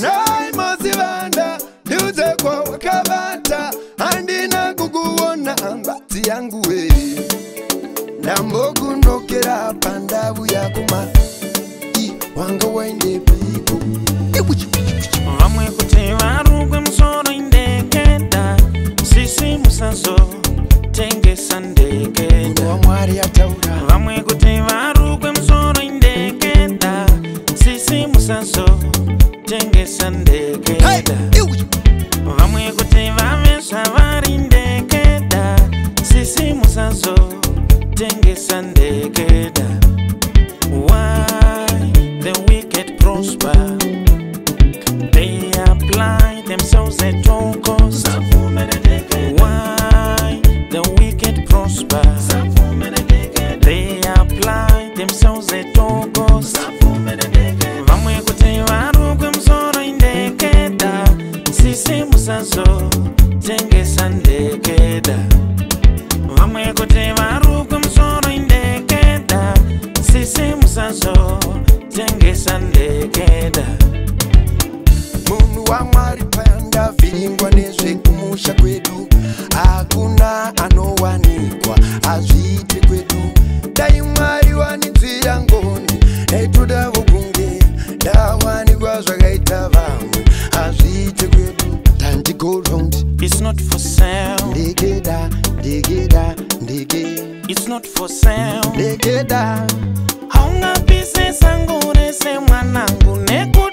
naimazivanda ndiuze kwa wakavata handina kukuona mbati yangu we ndambogunokera pandavu yakuma wanga waendepiko vamwe kuteo prosper. They apply themselves at all costs. Why the wicked prosper? They apply themselves at all costs. Vamwe kutevaru kumsoro indeketa. Sisi musazo. Tenge kumusha kwedu hakuna anowanikwa hazviiti kwedu dai mwari wanidzwira ngoni daitodavo kunge ndawanikwa zvakaita vamwe hazviiti kwedu dandigo round It's not for sale. Degeda, degeda, dege. It's not for sale. Degeda. How na pisa sangu ne se mwanangu neku.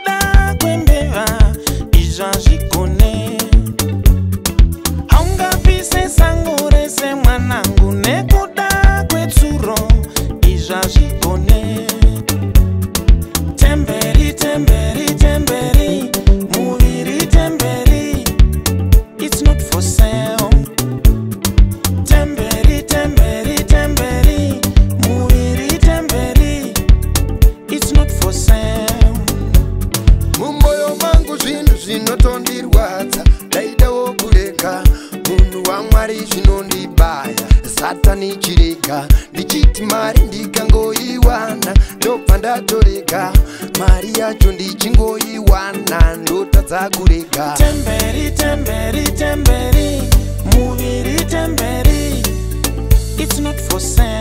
inondibaya satani chirega ndichiti mari ndikangoiwana ndopfa ndatorega mari yacho ndichingoiwana ndotadza kurega temberi temberi temberi muviri temberi it's not for sale.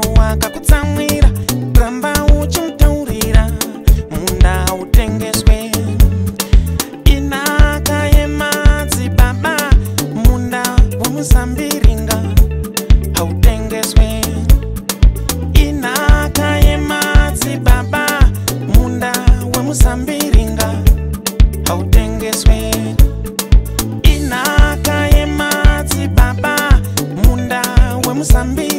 Mozambique.